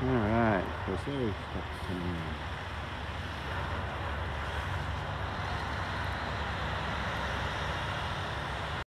All right, so there's stuff coming in.